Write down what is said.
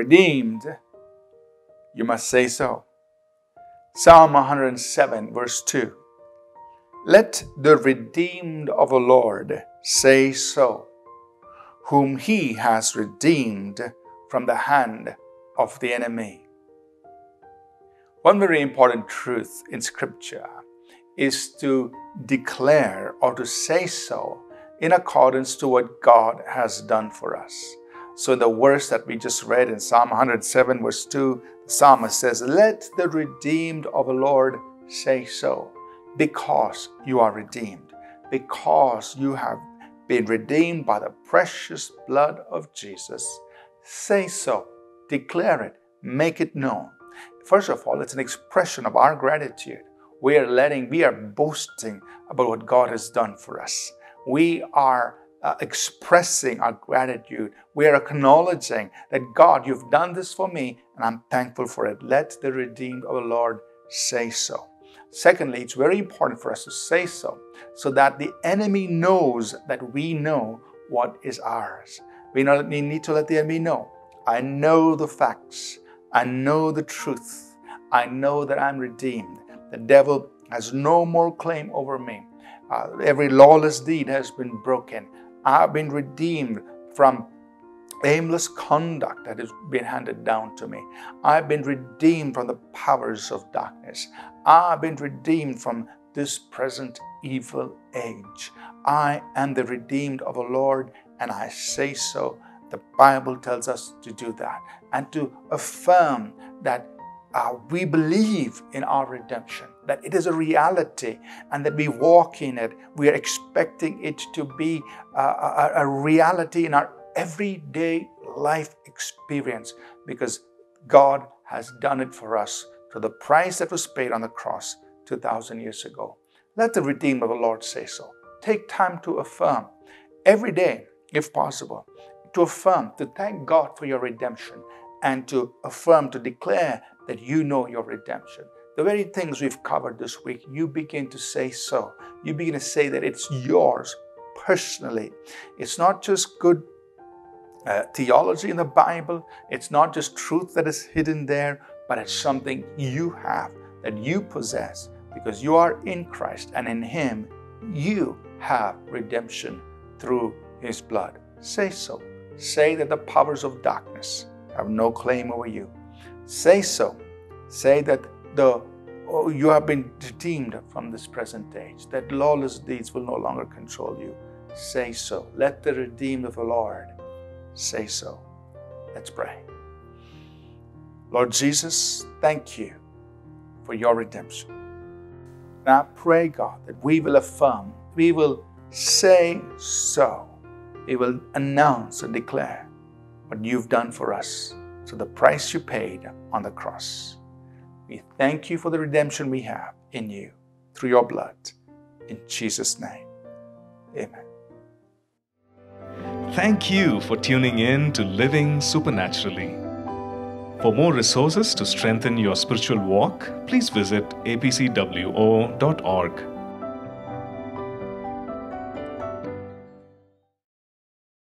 redeemed, you must say so. Psalm 107, verse 2. Let the redeemed of the Lord say so, whom he has redeemed from the hand of the enemy. One very important truth in Scripture is to declare or to say so in accordance to what God has done for us. So, in the verse that we just read in Psalm 107, verse 2, the psalmist says, Let the redeemed of the Lord say so, because you are redeemed, because you have been redeemed by the precious blood of Jesus. Say so, declare it, make it known. First of all, it's an expression of our gratitude. We are letting, we are boasting about what God has done for us. We are uh, expressing our gratitude. We are acknowledging that God, you've done this for me, and I'm thankful for it. Let the redeemed of the Lord say so. Secondly, it's very important for us to say so, so that the enemy knows that we know what is ours. We need to let the enemy know. I know the facts. I know the truth. I know that I'm redeemed. The devil has no more claim over me. Uh, every lawless deed has been broken. I've been redeemed from aimless conduct that has been handed down to me. I've been redeemed from the powers of darkness. I've been redeemed from this present evil age. I am the redeemed of the Lord, and I say so. The Bible tells us to do that and to affirm that uh, we believe in our redemption, that it is a reality, and that we walk in it. We are expecting it to be uh, a, a reality in our everyday life experience because God has done it for us to the price that was paid on the cross 2,000 years ago. Let the Redeemer of the Lord say so. Take time to affirm every day, if possible, to affirm, to thank God for your redemption, and to affirm, to declare that you know your redemption. The very things we've covered this week, you begin to say so. You begin to say that it's yours personally. It's not just good uh, theology in the Bible, it's not just truth that is hidden there, but it's something you have, that you possess, because you are in Christ and in Him, you have redemption through His blood. Say so. Say that the powers of darkness have no claim over you. Say so. Say that the oh, you have been redeemed from this present age, that lawless deeds will no longer control you. Say so. Let the redeemed of the Lord say so. Let's pray. Lord Jesus, thank you for your redemption. Now pray, God, that we will affirm, we will say so. We will announce and declare what you've done for us to the price you paid on the cross. We thank you for the redemption we have in you through your blood. In Jesus' name, amen. Thank you for tuning in to Living Supernaturally. For more resources to strengthen your spiritual walk, please visit apcwo.org.